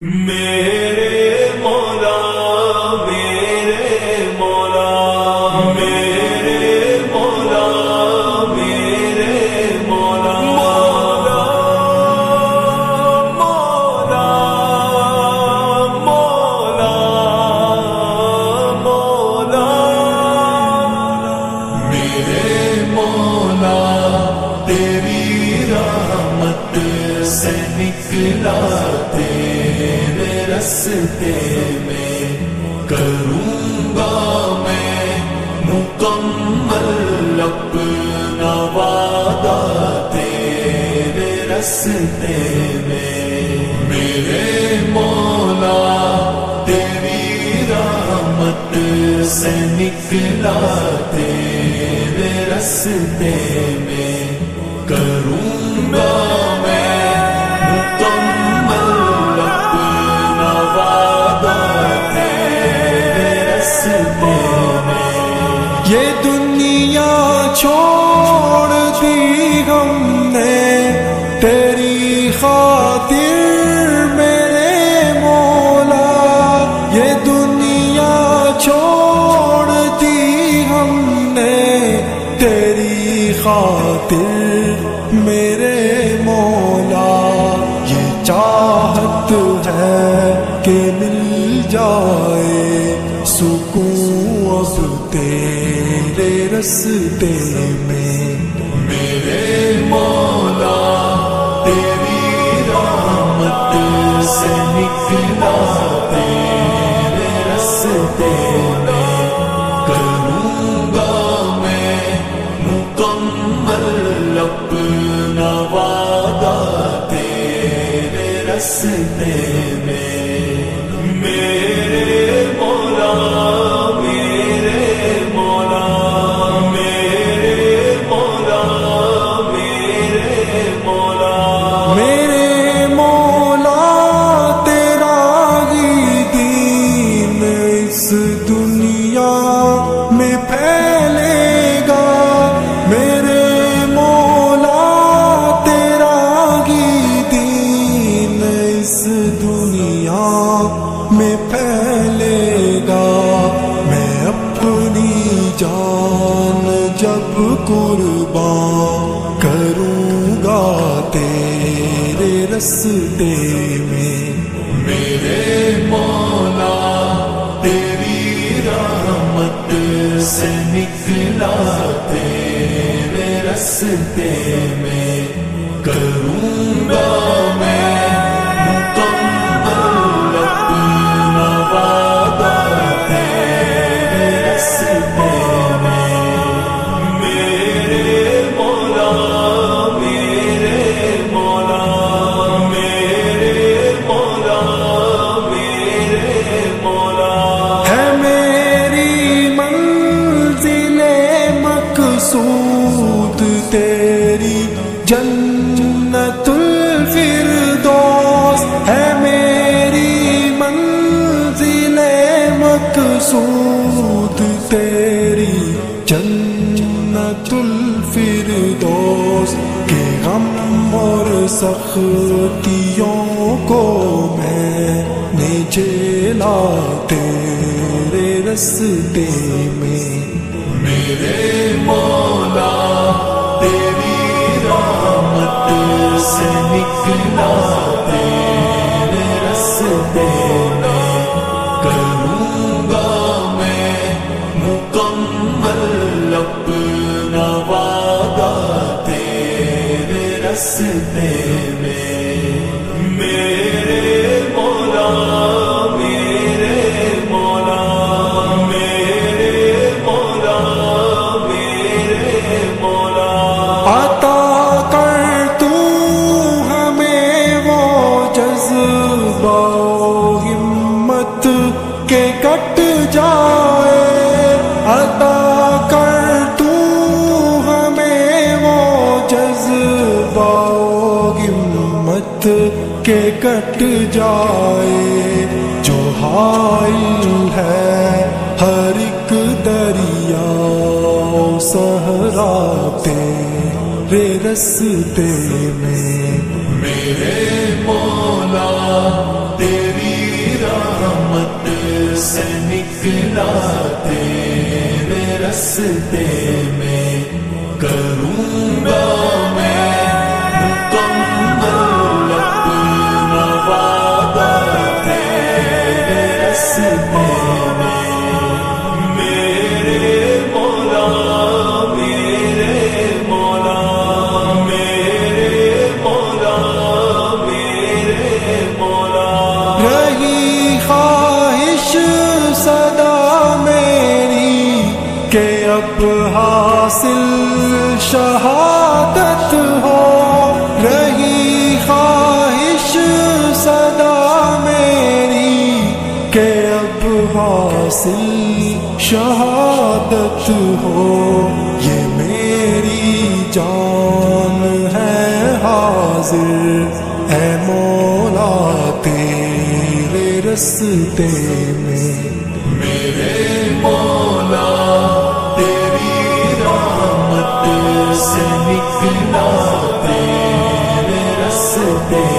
میرے مولا میرے مولا میرے مولا میرے مولا مولا مولا مولا مولا، میرے مولا، تیری رحمت سے نکلا تیرے رستے میں، کروں گا میں مکمل اپنا وعدہ تیرے رستے میں۔ میرے مولا، تیری رحمت سے نکلا تیرے رستے میں۔ کروں یہ دنیا چھوڑ دی ہم نے، تیری خاطر میرے مولا۔ یہ دنیا چھوڑ دی ہم نے، تیری خاطر میرے مولا۔ یہ چاہت ہے کہ مل جائے سکون تیرے رستے میں میرے مولا، تیری رحمت سے نکلا، تیرے رستے میں کروں گا میں مکمل اپنا وعدہ، تیرے رستے میں قربان کروں گا تیرے رستے میں۔ میرے مولا، تیری رحمت سے نکلا تیرے رستے میں۔ جنت الفردوس ہے میری منزل مقصود تیری جنت الفردوس کے غم اور سختیوں کو میں نے جھیلا تیرے رستے میں میرے مولا سے نکلا تیرے رستے میں کروں گا میں مکمل اپنا وعدہ تیرے رستے میں وقت کے کٹ جائے، جو حائل ہے ہر ایک دریا سہراتے رے رستے میں۔ میرے مولا، تیری رحمت سے نکلا تیرے رستے میں۔ کروں حاصل شہادت ہو، رہی خواہش صدا میری کہ اب حاصل شہادت ہو۔ یہ میری جان ہے حاضر، اے مولا تیرے رستے میں۔ نکلا تیرے رستے